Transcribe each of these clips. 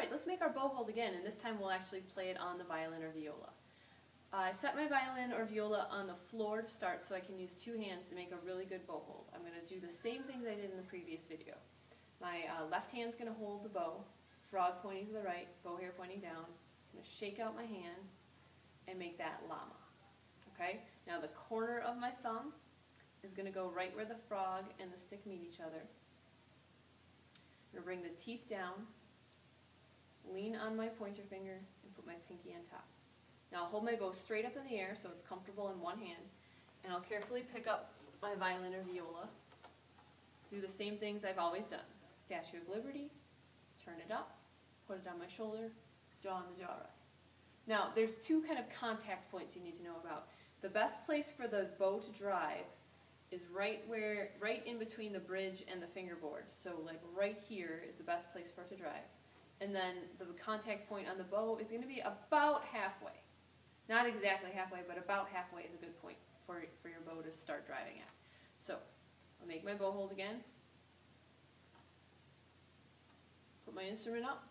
right, let's make our bow hold again, and this time we'll actually play it on the violin or viola. I set my violin or viola on the floor to start so I can use two hands to make a really good bow hold. I'm going to do the same things I did in the previous video. My uh, left hand's going to hold the bow, frog pointing to the right, bow hair pointing down. I'm going to shake out my hand and make that llama. Okay? Now the corner of my thumb is going to go right where the frog and the stick meet each other. I'm going to bring the teeth down, lean on my pointer finger, and put my pinky on top. Now I'll hold my bow straight up in the air so it's comfortable in one hand, and I'll carefully pick up my violin or viola. Do the same things I've always done. Statue of Liberty, turn it up, put it on my shoulder, jaw on the jaw rest. Now, there's two kind of contact points you need to know about. The best place for the bow to drive is right where, right in between the bridge and the fingerboard. So like right here is the best place for it to drive. And then the contact point on the bow is going to be about halfway. Not exactly halfway, but about halfway is a good point for, for your bow to start driving at. So I'll make my bow hold again. Put my instrument up.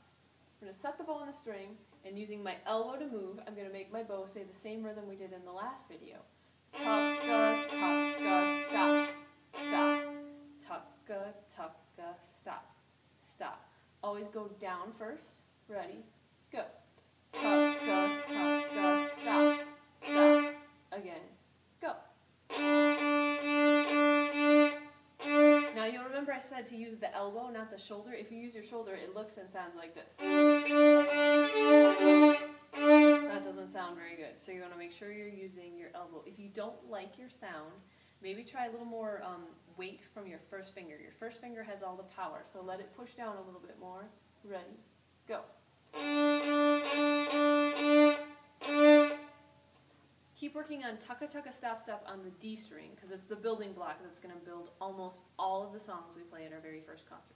I'm going to set the bow on the string, and using my elbow to move, I'm going to make my bow say the same rhythm we did in the last video. Tucka, tucka, stop, stop. Tucka, tucka, stop. Always go down first. Ready? Go. Tucka, tucka, stop, stop. Again. Go. Now you'll remember I said to use the elbow, not the shoulder. If you use your shoulder, it looks and sounds like this. That doesn't sound very good. So you want to make sure you're using your elbow. If you don't like your sound, maybe try a little more um, weight from your first finger. Your first finger has all the power, so let it push down a little bit more. Ready? Go. Keep working on tucka tucka stop stop on the D string because it's the building block that's going to build almost all of the songs we play at our very first concert.